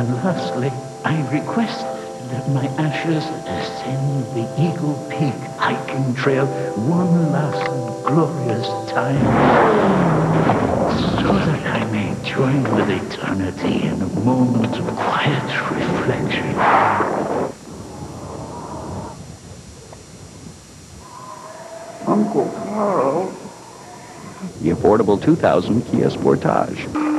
And lastly, I request that my ashes ascend the Eagle Peak hiking trail one last glorious time so that I may join with eternity in a moment of quiet reflection. Uncle Carl. The affordable 2000 Kia Sportage.